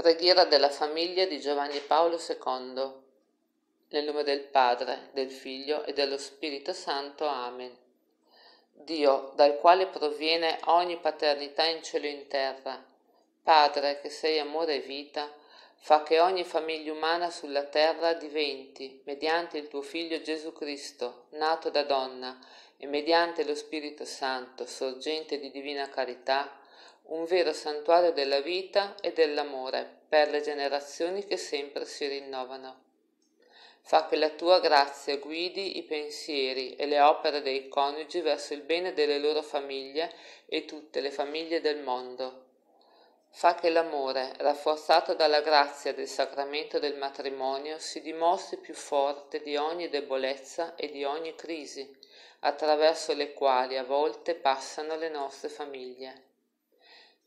Preghiera della famiglia di Giovanni Paolo II. Nel nome del Padre, del Figlio e dello Spirito Santo. Amen. Dio, dal quale proviene ogni paternità in cielo e in terra, Padre che sei amore e vita, fa che ogni famiglia umana sulla terra diventi, mediante il tuo Figlio Gesù Cristo, nato da donna, e mediante lo Spirito Santo, sorgente di divina carità, un vero santuario della vita e dell'amore per le generazioni che sempre si rinnovano. Fa che la tua grazia guidi i pensieri e le opere dei coniugi verso il bene delle loro famiglie e tutte le famiglie del mondo. Fa che l'amore, rafforzato dalla grazia del sacramento del matrimonio, si dimostri più forte di ogni debolezza e di ogni crisi, attraverso le quali a volte passano le nostre famiglie.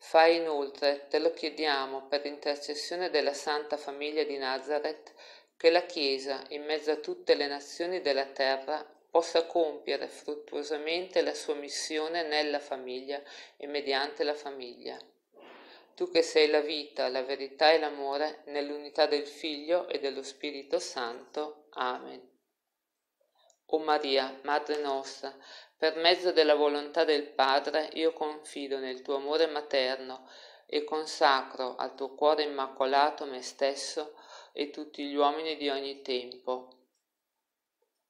Fai inoltre, te lo chiediamo per intercessione della Santa Famiglia di Nazareth, che la Chiesa, in mezzo a tutte le nazioni della terra, possa compiere fruttuosamente la sua missione nella famiglia e mediante la famiglia. Tu che sei la vita, la verità e l'amore, nell'unità del Figlio e dello Spirito Santo. Amen. O Maria, Madre nostra, per mezzo della volontà del Padre io confido nel tuo amore materno e consacro al tuo cuore immacolato me stesso e tutti gli uomini di ogni tempo.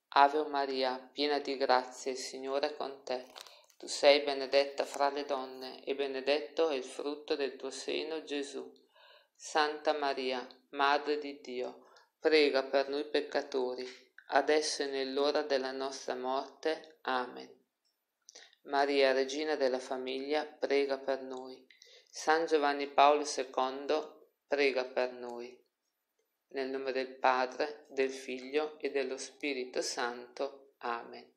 Ave Maria, piena di grazia, il Signore è con te. Tu sei benedetta fra le donne e benedetto è il frutto del tuo seno, Gesù. Santa Maria, Madre di Dio, prega per noi peccatori, adesso e nell'ora della nostra morte. Amen. Maria, Regina della Famiglia, prega per noi. San Giovanni Paolo II, prega per noi. Nel nome del Padre, del Figlio e dello Spirito Santo. Amen.